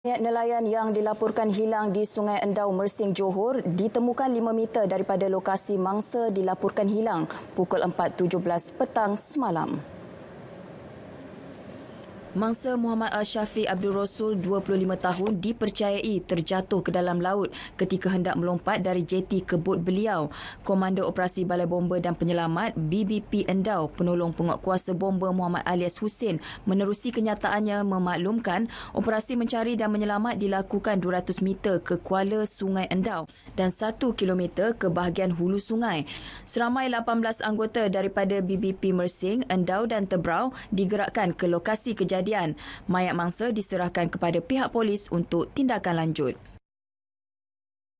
Mayat nelayan yang dilaporkan hilang di Sungai Endau Mersing Johor ditemukan 5 meter daripada lokasi mangsa dilaporkan hilang pukul 4.17 petang semalam. Mangsa Muhammad Al-Syafiq Abdul Rasul 25 tahun dipercayai terjatuh ke dalam laut ketika hendak melompat dari jeti ke bot beliau. Komander Operasi Balai Bomba dan Penyelamat BBP Endau, penolong penguatkuasa bomba Muhammad Alias Hussein menerusi kenyataannya memaklumkan operasi mencari dan menyelamat dilakukan 200 meter ke kuala Sungai Endau dan 1 kilometer ke bahagian hulu sungai. Seramai 18 anggota daripada BBP Mersing, Endau dan Tebrau digerakkan ke lokasi kejadian kejadian. Mayat mangsa diserahkan kepada pihak polis untuk tindakan lanjut.